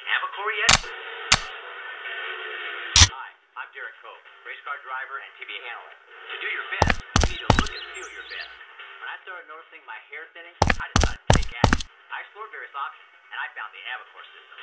Navicore yet? Hi, I'm Derrike Cope, race car driver and TV analyst. To do your best, you need to look and feel your best. When I started noticing my hair thinning, I decided to take action. I explored various options, and I found the Avacor system.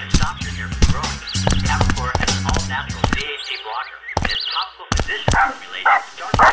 Position formulation starts getting growing for me. It's about confidence and the desire to